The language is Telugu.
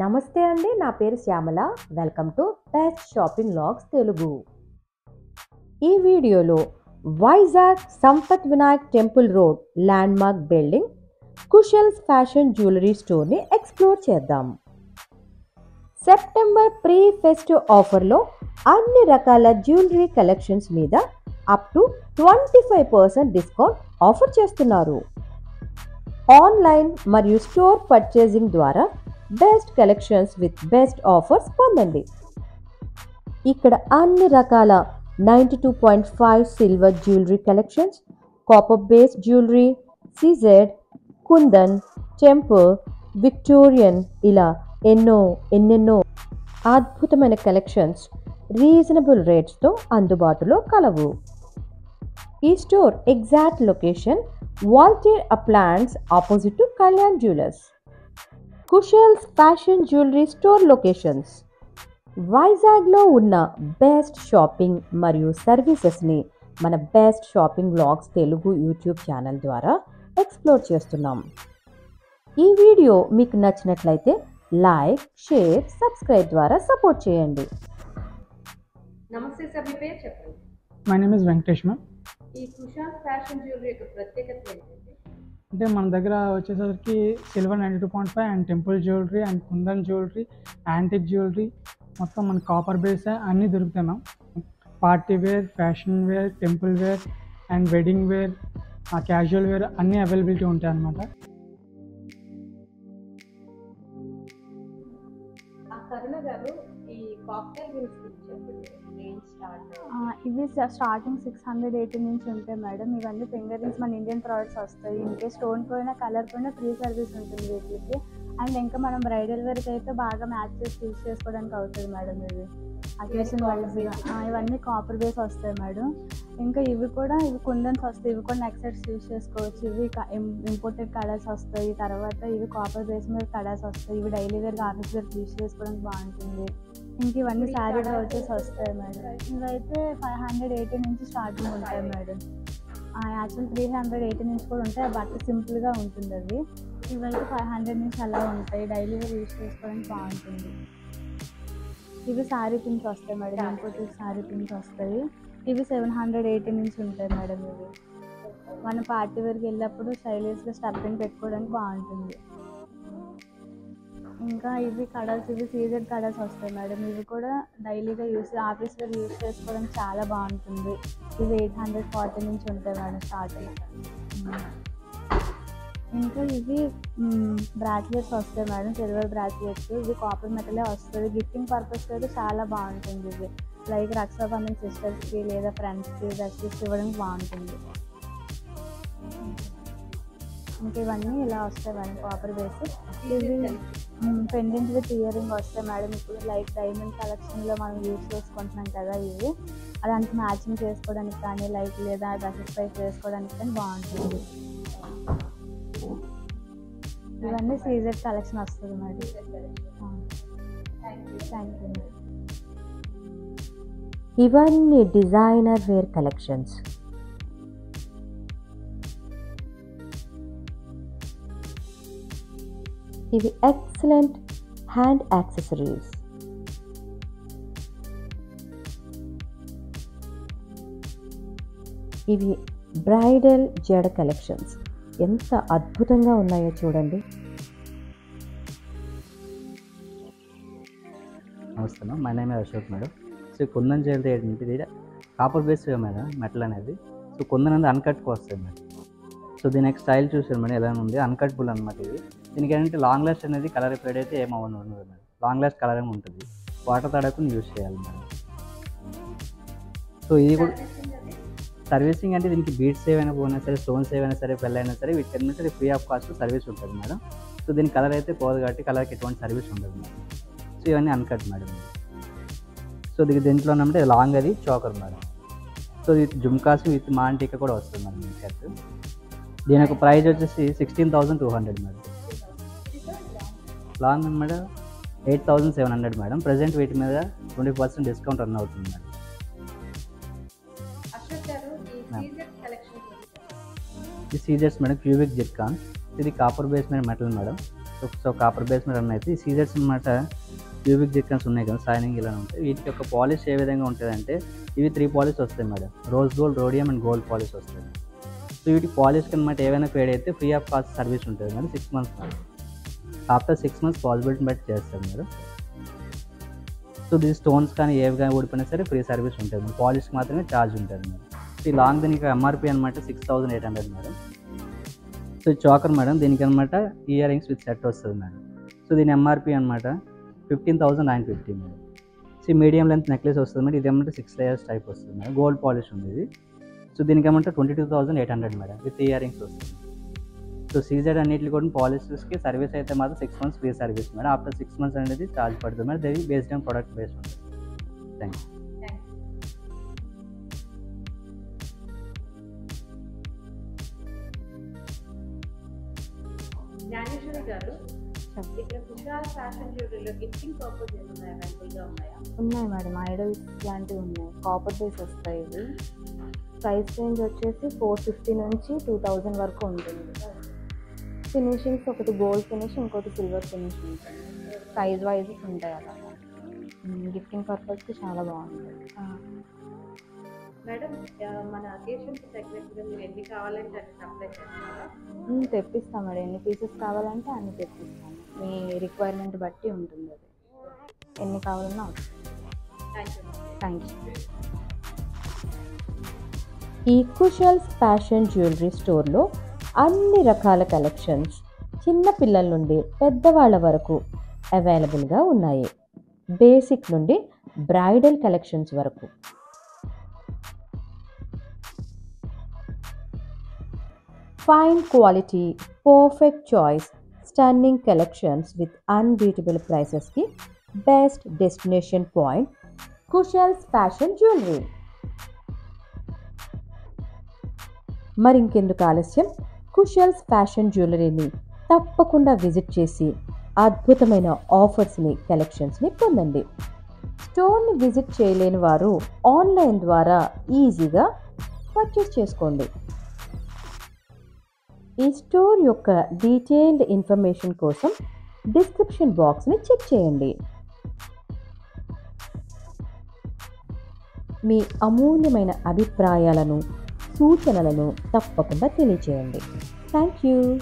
నమస్తే అండి నా పేరు Shyamala. Welcome to best shopping blogs Telugu ఈ వీడియోలో Vizag Sampath Vinayak temple road landmark building Kushal's fashion jewellery స్టోర్ని explore చేద్దాం. సెప్టెంబర్ ప్రీ ఫెస్టివ్ ఆఫర్లో అన్ని రకాల జ్యువెలరీ కలెక్షన్స్ మీద up to twenty five percent discount offer చేస్తున్నారు. ఆన్లైన్ మరియు స్టోర్ పర్చేసింగ్ ద్వారా best collections with best offers పొందండి. ఇక్కడ అన్ని రకాల ninety two point five silver jewellery collections copper based jewellery CZ kundan temple Victorian ఇలా ఎన్నో ఎన్నెన్నో అద్భుతమైన కలెక్షన్స్ రీజనబుల్ రేట్స్తో అందుబాటులో కలవు. ఈ store exact location Waltair Uplands opposite to Kalyan Jewellers. Kushal's fashion jewellery store locations వైజాగ్లో ఉన్న బెస్ట్ షాపింగ్ మరియు సర్వీసెస్ని మన best shopping blogs Telugu YouTube channel ద్వారా ఎక్స్ప్లోర్ చేస్తున్నాం. ఈ వీడియో మీకు నచ్చినట్లయితే లైక్ షేర్ సబ్స్క్రైబ్ ద్వారా సపోర్ట్ చేయండి. నమస్తే సార్ మీ పేరు చెప్పండి. My name is Venkatesh ma'am ఈ కుషాల్ ఫ్యాషన్ జ్యువెలరీ యొక్క ప్రత్యేకత ఏంటంటే అంటే మన దగ్గర వచ్చేసరికి silver ninety two point five and temple jewellery and kundan jewellery antique jewellery మొత్తం మన కాపర్ బేస్ అన్నీ దొరుకుతాయి ma'am party wear fashion wear temple wear and wedding wear casual wear అన్నీ అవైలబిలిటీ ఉంటాయి అన్నమాట. కరుణ గారు ఈ కాక్టైల్ గురించి చెప్పండి. ఇవి స్టార్టింగ్ సిక్స్ హండ్రెడ్ ఎయిటీ నుంచి ఉంటాయి మేడం. ఇవన్నీ ఫింగర్ రింగ్స్ మన ఇండియన్ ప్రోడక్ట్స్ వస్తాయి. ఇంకే స్టోన్ పోయినా కలర్ పోయినా ఫ్రీ సర్వీస్ ఉంటుంది వీటికి. అండ్ ఇంకా మనం బ్రైడల్ వేర్కి అయితే బాగా మ్యాచ్ చేసి యూజ్ చేసుకోవడానికి అవుతుంది మేడం ఇవి. అకేషన్ వైజ్గా ఇవన్నీ కాపర్ బేస్ వస్తాయి మేడం. ఇంకా ఇవి కూడా ఇవి కుందన్స్ వస్తాయి. ఇవి కూడా నెక్ సెట్స్ యూజ్ చేసుకోవచ్చు. ఇవి ఇంపోర్టెడ్ కలర్స్ వస్తాయి. తర్వాత ఇవి కాపర్ బేస్ మీద కలర్స్ వస్తాయి. ఇవి daily wear office wear use చేసుకోవడానికి బాగుంటుంది. ఇంక ఇవన్నీ శారీ బ్లౌజెస్ వస్తాయి మేడం. ఇవైతే ఫైవ్ హండ్రెడ్ ఎయిటీ నుంచి స్టార్టింగ్ ఉంటాయి madam. Actual three hundred eighty నుంచి కూడా ఉంటాయి ఆ బట్ట సింపుల్గా ఉంటుంది అది ఇవైతే ఫైవ్ హండ్రెడ్ నుంచి అలా ఉంటాయి. డైలీ యూజ్ చేసుకోవడానికి బాగుంటుంది. ఇవి శారీ పిన్స్ వస్తాయి మేడం. ఇంకోటి శారీ పిన్స్ వస్తాయి. ఇవి సెవెన్ హండ్రెడ్ ఎయిటీ నుంచి ఉంటాయి మేడం ఇవి. మన పార్టీ వేర్కి వెళ్ళినప్పుడు స్టైలిష్గా స్టఫింగ్ పెట్టుకోవడానికి బాగుంటుంది. ఇంకా ఇవి కలర్స్ ఇవి సీజన్ కలర్స్ వస్తాయి మేడం. ఇవి కూడా డైలీగా యూస్ ఆఫీస్లో యూస్ చేసుకోవడానికి చాలా బాగుంటుంది. ఇవి ఎయిట్ హండ్రెడ్ ఫార్టీ నుంచి ఉంటాయి మేడం స్టార్టింగ్. ఇంకా ఇవి బ్రాస్లెట్స్ వస్తాయి మేడం సిల్వర్ బ్రాస్లెట్స్ ఇవి కాపర్ మెటలే వస్తుంది గిఫ్టింగ్ పర్పస్ అయితే చాలా బాగుంటుంది ఇది లైక్ రక్షాబంధన్ సిస్టర్స్కి లేదా ఫ్రెండ్స్కి రెసిపీస్ ఇవ్వడానికి బాగుంటుంది. ఇంకా ఇవన్నీ ఇలా వస్తాయి మేడం కాపర్ బేస్ ఇవి పెండెంట్ విత్ ఇయర్ రింగ్ వస్తాయి మేడం. ఇప్పుడు లైక్ డైమండ్ కలెక్షన్లో మనం యూజ్ చేసుకుంటున్నాం కదా ఇవి. దానికి మ్యాచింగ్ చేసుకోవడానికి కానీ లైక్ లేదా డ్రెస్సెస్ పై వేసుకోవడానికి కానీ బాగుంటుంది. ఇవన్నీ సీజర్ కలెక్షన్ వస్తుంది మేడం. థ్యాంక్ యూ మేడం ఇవన్నీ డిజైనర్ వేర్ కలెక్షన్స్ ఇవి ఎక్సలెంట్ హ్యాండ్ యాక్సెసరీస్. ఇవి బ్రైడల్ జడ కలెక్షన్స్. ఎంత అద్భుతంగా ఉన్నాయో చూడండి. నమస్తే madam my name Ashok madam. So kundan jewellery ఏంటి? కాపర్ బేస్ మేడం మెటల్ అనేది. సో కుందన్ అనేది అన్కట్కి వస్తుంది మేడం సో దీని యొక్క స్టైల్ చూసారు మేడం ఎలా ఉంది? అన్కట్ బుల్ అనమాట ఇది. దీనికి ఏంటంటే లాంగ్ లాస్ట్ అనేది కలర్ ఫేడ్ అయితే ఏం ఉండదు మేడం లాంగ్ లాస్ట్ కలర్ ఏమి ఉంటుంది. వాటర్ తడకుండా యూజ్ చేయాలి మేడం సో ఇది కూడా సర్వీసింగ్ అంటే దీనికి బీట్స్ ఏవైనా పోయినా సరే స్టోన్స్ ఏవైనా సరే పెళ్ళైనా సరే వీటి సరే ఫ్రీ ఆఫ్ కాస్ట్ సర్వీస్ ఉంటుంది మేడం సో దీని కలర్ అయితే పోదు కాబట్టి కలర్కి ఎటువంటి సర్వీస్ ఉండదు మేడం సో ఇవన్నీ అన్కట్ మేడం సో దీనికి దీంట్లో అంటే లాంగ్ అది choker madam so with jhumkas with మాంటిక కూడా వస్తుంది మేడం ఈ దీని యొక్క ప్రైస్ వచ్చేసి sixteen thousand two hundred madam long madam eight thousand seven hundred madam. Present వీటి మీద ట్వంటీ పర్సెంట్ డిస్కౌంట్ రన్ అవుతుంది మేడం. ఈ సీజర్స్ మేడం క్యూబిక్ జిర్కాన్ ఇది కాపర్ బేస్ మీద metal madam. So so copper base మీద రన్ అయితే ఈ సీజర్స్ అనమాట క్యూబిక్ జిక్కన్స్ ఉన్నాయి కదా షైనింగ్ ఇలా ఉంటాయి. వీటి యొక్క పాలిష్ ఏ విధంగా ఉంటుందంటే ఇవి త్రీ పాలిష్ వస్తాయి madam. Rose gold rhodium and gold polish వస్తాయి. సో వీటి పాలిష్ అనమాట ఏవైనా ఫేడ్ అయితే ఫ్రీ ఆఫ్ కాస్ట్ సర్వీస్ ఉంటుంది madam six months madam after six months పాసిబిలిటీని బట్టి చేస్తారు మేడం సో దీని స్టోన్స్ కానీ ఏవి కానీ ఊడిపోయినా సరే ఫ్రీ సర్వీస్ ఉంటుంది పాలిష్ పాలిష్కి మాత్రమే ఛార్జ్ ఉంటుంది మేడం. ఈ లాంగ్ దీనికి ఎంఆర్పి అనమాట six thousand eight hundred madam. So ఈ చాకర్ మేడం దీనికి అనమాట ఇయర్ రింగ్స్ విత్ సెట్ వస్తుంది మేడం. సో దీని ఎంఆర్పి అనమాట fifteen thousand nine fifty madam. So medium length necklace వస్తుంది మేడం. ఇది ఏమంటే సిక్స్ లేయర్స్ టైప్ వస్తుంది మేడం. గోల్డ్ పాలిష్ ఉంది ఇది. సో దీనికి ఏమంటే twenty two thousand eight hundred madam. With earrings వస్తుంది. సో సీజెడ్ అన్నింటికి కూడా పాలిషెస్కి సర్వీస్ అయితే మాత్రం six months free service madam. After six months అనేది ఛార్జ్ పడుతుంది మేడం. ఇది బేస్డ్ ఆన్ ప్రొడక్ట్ బేస్డ్ ఉంటుంది థ్యాంక్ యూ జ్ఞానేశ్వరి గారు ఇక్కడ కుషాల్ ఫ్యాషన్ జ్యువెలరీలో గిఫ్టింగ్ పర్పస్ ఏమైనా అవైలబుల్గా ఉన్నాయా? ఉన్నాయి మేడం. ఐడల్స్ లాంటివి ఉన్నాయి. కాపర్ బేస్ వస్తాయి ఇవి. ప్రైస్ రేంజ్ వచ్చేసి ఫోర్ ఫిఫ్టీ నుంచి టూ థౌజండ్ వరకు ఉంటుంది. ఫినిషింగ్స్ ఒకటి గోల్డ్ ఫినిష్ ఇంకోటి సిల్వర్ ఫినిష్ సైజ్ వైజెస్ ఉంటాయి అలా. గిఫ్టింగ్ పర్పస్కి చాలా బాగుంటుంది మేడం మన అకేషన్కి తగినట్టుగా మీరు ఎన్ని కావాలంటే అన్ని సప్లై చేస్తారా ఉమ్, తెప్పిస్తాం మేడం. ఎన్ని పీసెస్ కావాలంటే అన్ని తెప్పిస్తాం. మీ రిక్వైర్మెంట్ బట్టి ఉంటుంది అది. ఎన్ని కావాలన్నా థ్యాంక్ యూ థ్యాంక్ యూ ఈ కుషల్స్ ఫ్యాషన్ జ్యువెలరీ స్టోర్లో అన్ని రకాల కలెక్షన్స్ చిన్న పిల్లల నుండి పెద్దవాళ్ళ వరకు అవైలబుల్గా ఉన్నాయి. బేసిక్ నుండి బ్రైడల్ కలెక్షన్స్ వరకు. Fine quality perfect choice stunning collections with unbeatable ప్రైసెస్కి best destination point Kushal's fashion jewellery. మరింకెందుకు ఆలస్యం? కుషల్స్ ఫ్యాషన్ జ్యువెలరీని తప్పకుండా విజిట్ చేసి అద్భుతమైన ఆఫర్స్ని కలెక్షన్స్ని పొందండి. స్టోర్ని విజిట్ చేయలేని వారు ఆన్లైన్ ద్వారా ఈజీగా పర్చేస్ చేసుకోండి. ఈ స్టోర్ యొక్క డీటెయిల్డ్ ఇన్ఫర్మేషన్ కోసం డిస్క్రిప్షన్ బాక్స్ని చెక్ చేయండి. మీ అమూల్యమైన అభిప్రాయాలను సూచనలను తప్పకుండా తెలియచేయండి. Thank you.